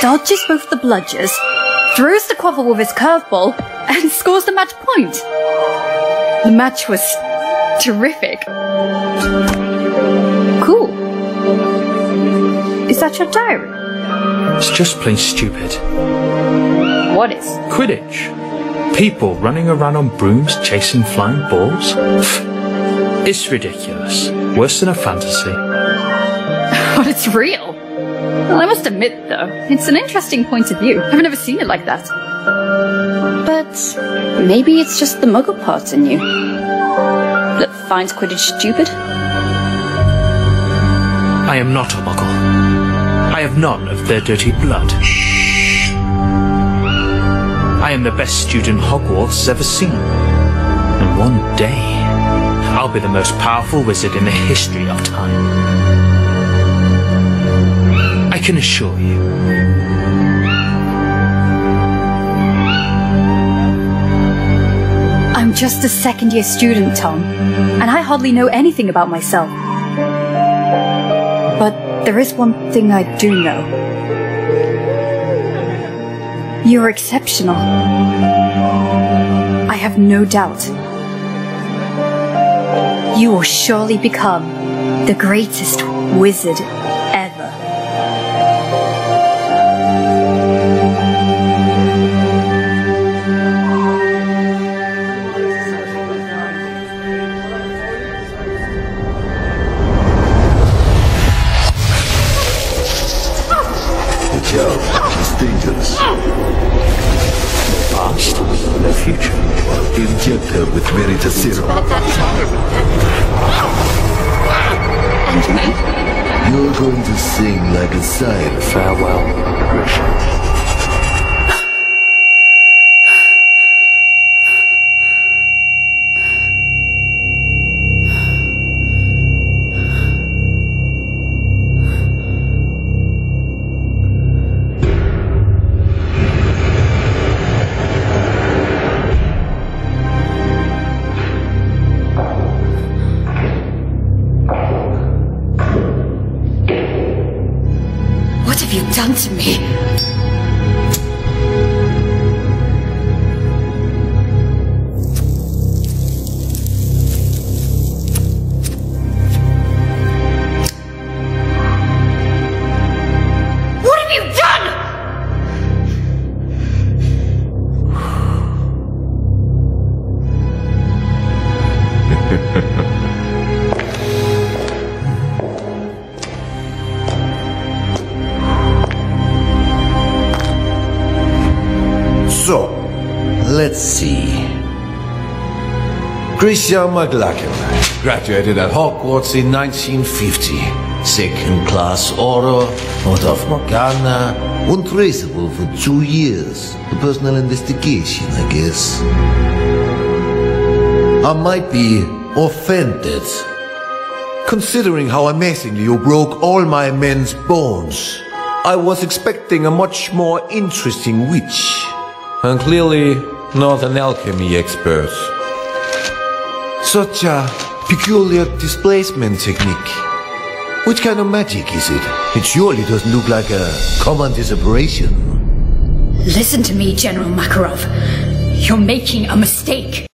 dodges both the bludgers, throws the quaffle with his curveball, and scores the match point. The match was terrific. Cool. Is that your diary? It's just plain stupid. What is? Quidditch. People running around on brooms chasing flying balls. It's ridiculous. Worse than a fantasy. But it's real. Well, I must admit, though, it's an interesting point of view. I've never seen it like that. But maybe it's just the muggle part in you that finds Quidditch stupid. I am not a muggle. I have none of their dirty blood. I am the best student Hogwarts has ever seen. And one day, I'll be the most powerful wizard in the history of time. Can assure you. I'm just a second year student, Tom, and I hardly know anything about myself. But there is one thing I do know. You're exceptional. I have no doubt. You will surely become the greatest wizard Inject her with Veritaserum. And me? You're going to sing like a siren. Farewell, Grisha. Done to me? Let's see. Christian McLaggen graduated at Hogwarts in 1950. Second class order, out of Morgana, untraceable for two years. A personal investigation, I guess. I might be offended, considering how amazingly you broke all my men's bones. I was expecting a much more interesting witch. And clearly not an alchemy expert. Such a peculiar displacement technique. Which kind of magic is it? It surely doesn't look like a common disapparition. Listen to me, General Makarov. You're making a mistake.